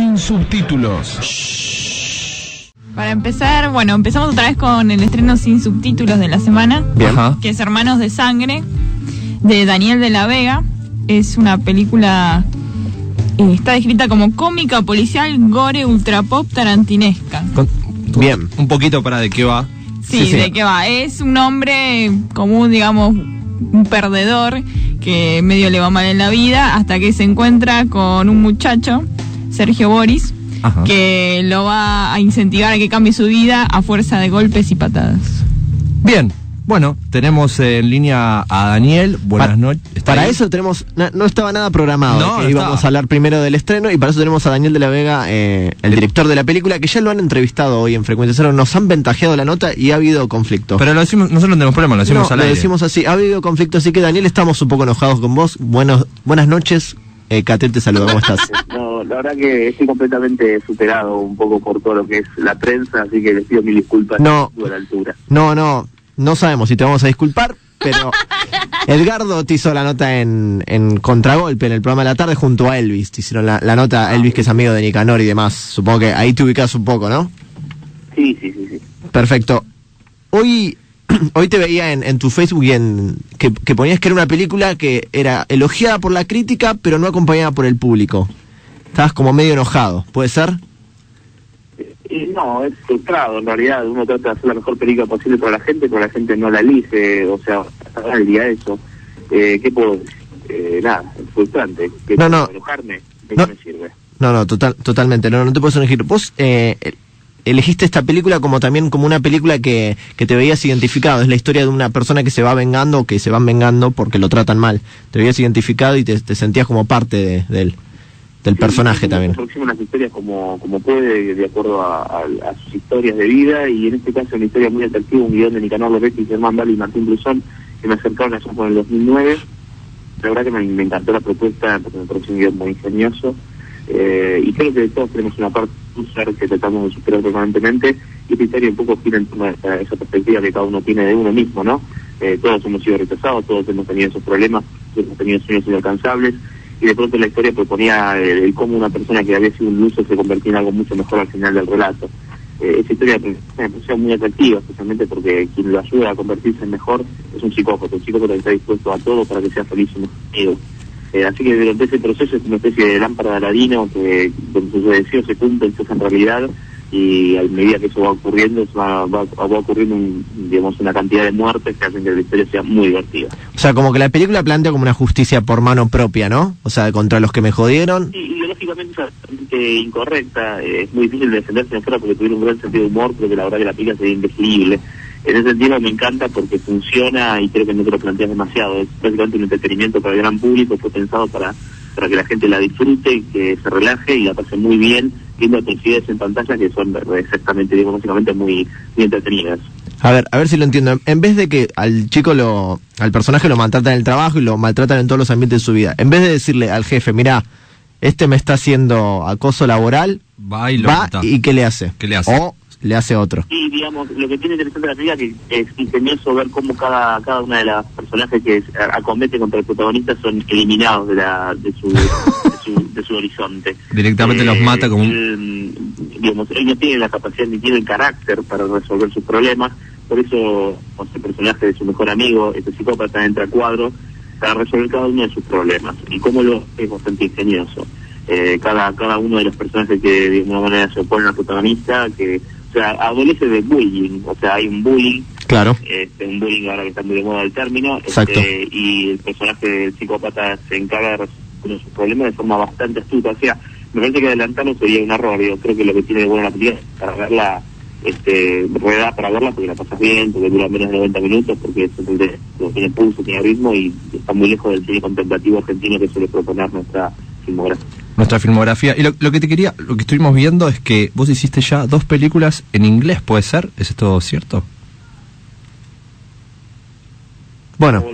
sin subtítulos. Para empezar, bueno, empezamos otra vez con el estreno sin subtítulos de la semana, Bien. Ajá. que es Hermanos de Sangre, de Daniel de la Vega. Es una película, eh, está descrita como cómica, policial, gore, ultra pop, tarantinesca. Con- Bien. Un poquito para de qué va. Sí, Sí, sí. ¿de qué va? Es un hombre común, digamos, un perdedor que medio le va mal en la vida hasta que se encuentra con un muchacho, Sergio Boris, Ajá. que lo va a incentivar a que cambie su vida a fuerza de golpes y patadas. Bien. Bueno, tenemos en línea a Daniel. Buenas noches. ¿Está Para ahí? eso tenemos, na- no estaba nada programado, No, íbamos estaba. a hablar primero del estreno y para eso tenemos a Daniel de la Vega, eh, el director de la película, que ya lo han entrevistado hoy en Frecuencia Cero, nos han ventajeado la nota y ha habido conflicto. Pero lo decimos, nosotros no tenemos problema, lo decimos no, al lo aire. decimos así, ha habido conflicto, así que Daniel estamos un poco enojados con vos. Buenos, buenas noches, eh, Catel te saluda, ¿cómo estás? No, la verdad que estoy completamente superado un poco por todo lo que es la prensa, así que les pido mil disculpas. No. a la altura. No, no, no sabemos si te vamos a disculpar, pero Edgardo te hizo la nota en, en Contragolpe, en el programa de la tarde, junto a Elvis. Te hicieron la, la nota, Elvis que es amigo de Nicanor y demás. Supongo que ahí te ubicas un poco, ¿no? Sí, sí, sí, sí. Perfecto. Hoy, hoy te veía en, en tu Facebook y en, que, que ponías que era una película que era elogiada por la crítica, pero no acompañada por el público. Estabas como medio enojado, ¿puede ser? Y no, es frustrado en realidad. Uno trata de hacer la mejor película posible para la gente, pero la gente no la elige. O sea, el día eso. Eh, ¿Qué puedo decir? Eh, nada, es frustrante. ¿Qué No, no. enojarme? ¿De No. qué me sirve? No, no, total, totalmente, no, no te puedes elegir. Vos eh, elegiste esta película como también como una película que, que te veías identificado. Es la historia de una persona que se va vengando o que se van vengando porque lo tratan mal. Te veías identificado y te, te sentías como parte de, de él, del personaje también. aproxima las historias como, como puede, de acuerdo a, a- a sus historias de vida, y en este caso una historia muy atractiva, un guion de Nicanor López, Germán Val y Martín Brusón, que me acercaron allá por el 2009. La verdad que me, me encantó la propuesta, porque me pareció un guion muy ingenioso, eh, y creo que todos tenemos una parte user que tratamos de superar permanentemente, y historia un poco gira esa, perspectiva que cada uno tiene de uno mismo, ¿no? Eh, todos hemos sido rechazados, todos hemos tenido esos problemas, todos hemos tenido sueños inalcanzables, y de pronto la historia proponía el, el cómo una persona que había sido un luso se convertía en algo mucho mejor al final del relato. Eh, esa historia me pareció muy atractiva, especialmente porque quien lo ayuda a convertirse en mejor es un psicópata, un psicópata que está dispuesto a todo para que sea feliz y amigo. Eh, así que durante ese proceso es una especie de lámpara de Aladino que donde sus deseos se cumplen, se hacen realidad y a medida que eso va ocurriendo va, va, va ocurriendo un- digamos una cantidad de muertes que hacen que la historia sea muy divertida. O sea, como que la película plantea como una justicia por mano propia, ¿no? O sea, contra los que me jodieron. Sí, ideológicamente es absolutamente incorrecta, eh, es muy difícil defenderse afuera porque tuviera un gran sentido de humor, pero que la verdad que la película sería indefinible. En ese sentido me encanta porque funciona y creo que no te lo planteas demasiado. Es prácticamente un entretenimiento para el gran público, fue pensado para, para que la gente la disfrute, que se relaje y la pase muy bien, viendo atrocidades en pantalla que son exactamente, digo, básicamente muy, muy entretenidas. A ver, a ver si lo entiendo. En- En vez de que al chico lo, al personaje lo maltratan en el trabajo y lo maltratan en todos los ambientes de su vida, en vez de decirle al jefe, mira, este me está haciendo acoso laboral, Va y lo va mata. y ¿qué le hace? ¿Qué le hace? O le hace otro. Y digamos, lo que tiene interesante la película que es ingenioso ver cómo cada cada una de las personajes que acomete contra el protagonista son eliminados de la de su de su, de su horizonte. Directamente los mata como un- él, digamos, él no tiene la capacidad ni tiene el carácter para resolver sus problemas, por eso con el personaje de su mejor amigo, este psicópata entra a cuadro para resolver cada uno de sus problemas. Y cómo lo es bastante ingenioso. Eh, cada cada uno de los personajes que de alguna manera se oponen al protagonista, que o sea, adolece de bullying, o sea, hay un bullying, Claro. este, un bullying ahora que está muy de moda el término, Exacto. este, y el personaje del psicópata se encarga de resolver sus problemas de forma bastante astuta, o sea, me parece que adelantarlo sería un error, yo creo que lo que tiene de bueno la película es para verla, este, rueda para verla porque la pasas bien, porque dura menos de 90 minutos, porque es tiene pulso, tiene ritmo y está muy lejos del cine contemplativo argentino que suele proponer nuestra filmografía. Nuestra filmografía. Y lo, lo que te quería, lo que estuvimos viendo es que vos hiciste ya dos películas en inglés, ¿puede ser? ¿Es esto cierto? Bueno,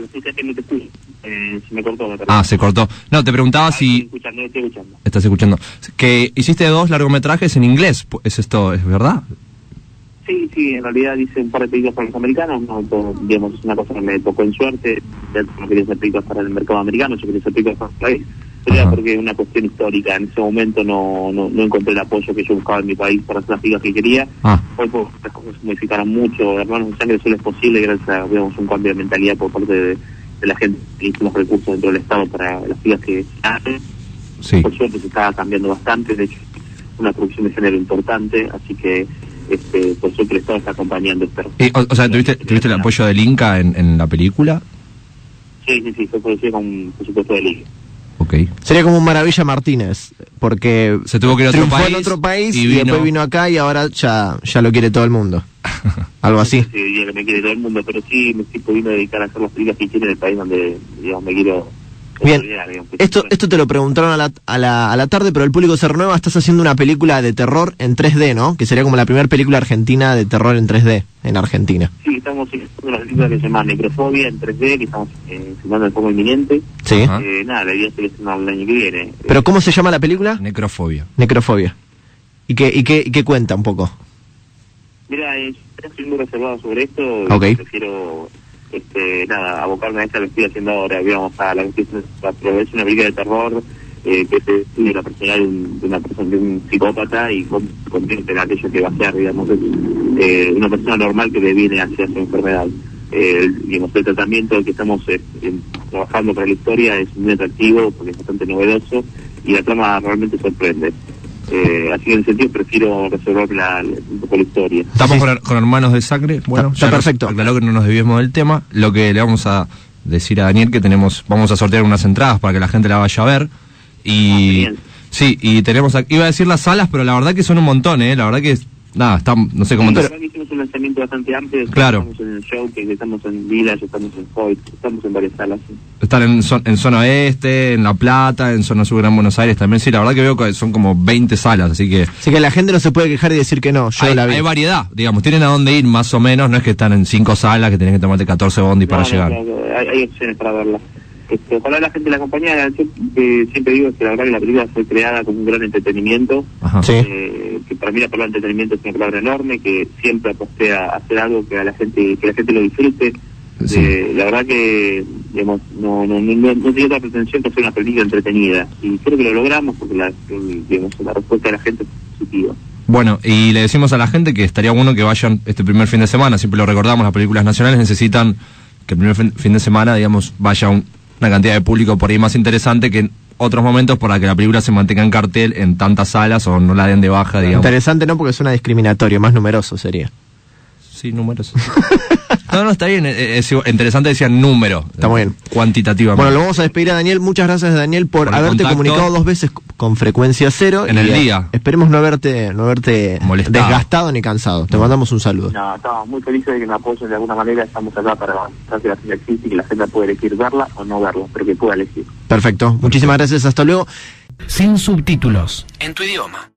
eh, se me cortó, me. Ah, se cortó. No, te preguntaba Ah, estoy si... escuchando, estoy escuchando. Estás escuchando. Que hiciste dos largometrajes en inglés. ¿Es esto, es verdad? Sí, sí, en realidad hice un par de películas para los americanos, no, todo, digamos, es una cosa que me tocó en suerte, no quería hacer películas para el mercado americano, yo quería hacer películas para el país, Ajá. porque es una cuestión histórica. En ese momento no, no, no encontré el apoyo que yo buscaba en mi país para hacer las películas que quería. Ah, Hoy pues, las cosas se modificaron mucho. Hermanos de Sangre solo es posible gracias a digamos, un cambio de mentalidad por parte de, de la gente que hizo los recursos dentro del Estado para las películas que hacen. sí. Por suerte se está cambiando bastante, de hecho, una producción de género importante, así que este, por suerte el Estado está acompañando esta. Y, o, o sea, ¿tuviste, ¿tuviste el apoyo del Inca en, en la película? Sí, sí, sí, fue producido con presupuesto de liga. Ok. Sería como un Maravilla Martínez, porque Se tuvo que ir a otro triunfó país en otro país y y, vino- después vino acá y ahora ya, ya lo quiere todo el mundo. Algo así. Sí, me quiere todo el mundo, pero sí me estoy pudiendo dedicar a hacer las películas que quiero en el país donde, digamos, me quiero... Bien, esto, esto te lo preguntaron a la, a, la, a la tarde, pero el público se renueva. Estás haciendo una película de terror en 3D, ¿no? Que sería como la primera película argentina de terror en 3D en Argentina. Sí, estamos haciendo una película que se llama Necrofobia en 3D, que estamos eh, filmando de forma inminente. Sí. Eh, nada, la idea es que estrenarla el año que viene. ¿Pero cómo se llama la película? Necrofobia. Necrofobia. ¿Y qué, y qué, y qué cuenta un poco? Mira, eh, yo estoy muy reservado sobre esto. y Ok. Prefiero, este, nada, abocarme a esta que estoy haciendo ahora. Digamos, a la que estoy haciendo- es una película de terror eh, que se estudia la personalidad de, un- de una persona, de un psicópata y con- convierte en aquello que va a ser, digamos, eh, una persona normal que le viene hacia su enfermedad. Eh, digamos, el tratamiento que estamos eh, trabajando para la historia es muy atractivo porque es bastante novedoso y la trama realmente sorprende. Eh, así que en ese sentido prefiero reservar la, un poco la historia. Estamos con, con hermanos de sangre. Bueno, Está- perfecto. Aclaró que no nos desviemos del tema. Lo que le vamos a decir a Daniel que tenemos, vamos a sortear unas entradas para que la gente la vaya a ver. Ah, Y genial. sí, y tenemos, iba a decir las salas, pero la verdad que son un montón, ¿eh? La verdad que nada, está, no sé cómo. Sí, te- la verdad que hicimos un lanzamiento bastante amplio. Claro. Estamos en el show, que estamos en Village, estamos en Hoyt, estamos en varias salas. sí. Están en, zo- en zona oeste, en La Plata, en zona sur Gran Buenos Aires también. Sí, la verdad que veo que son como 20 salas, así que Así que la gente no se puede quejar y decir que no. Yo hay, la vi. hay variedad, digamos, tienen a dónde ir más o menos, no es que están en cinco salas que tienen que tomarte 14 bondis para No, no, llegar. no, hay, hay opciones para verla. Este, ojalá la gente la acompañara. Yo eh, siempre digo que la verdad que la película fue creada como un gran entretenimiento. Ajá. Sí. eh, que para mí la palabra entretenimiento es una palabra enorme, que siempre aposté a hacer algo que a la gente que la gente lo disfrute. Sí. Eh, la verdad que digamos, no, no, no, tenía otra pretensión que hacer una película entretenida. Y creo que lo logramos porque la, digamos, la respuesta de la gente es positiva. Bueno, y le decimos a la gente que estaría bueno que vayan este primer fin de semana, siempre lo recordamos, las películas nacionales necesitan que el primer fin, de semana, digamos, vaya un- una cantidad de público por ahí más interesante que otros momentos para que la película se mantenga en cartel en tantas salas o no la den de baja, digamos. Interesante no porque suena discriminatorio, más numeroso sería. Sí, números. no, no, está bien, eh, es, igual- interesante decir número. Está muy bien. Cuantitativamente. Bueno, lo vamos a despedir a Daniel. Muchas gracias, Daniel, por, haberte contacto. comunicado dos veces con frecuencia cero. En y, el eh, día. Esperemos no haberte, no haberte Molestado. desgastado ni cansado. Te mandamos un saludo. No, estamos muy felices de que me apoyen de alguna manera. Estamos acá para que la película existe y que la gente puede elegir verla o no verla, pero que pueda elegir. Perfecto. Muchísimas gracias. Hasta luego. sin subtítulos, en tu idioma.